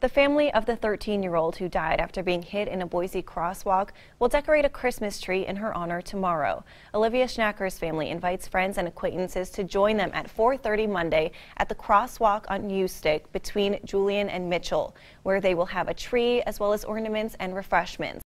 The family of the 13 year old who died after being hit in a Boise crosswalk will decorate a Christmas tree in her honor tomorrow. Olivia Schnacker's family invites friends and acquaintances to join them at 4:30 Monday at the crosswalk on Ustick between Julian and Mitchell, where they will have a tree as well as ornaments and refreshments.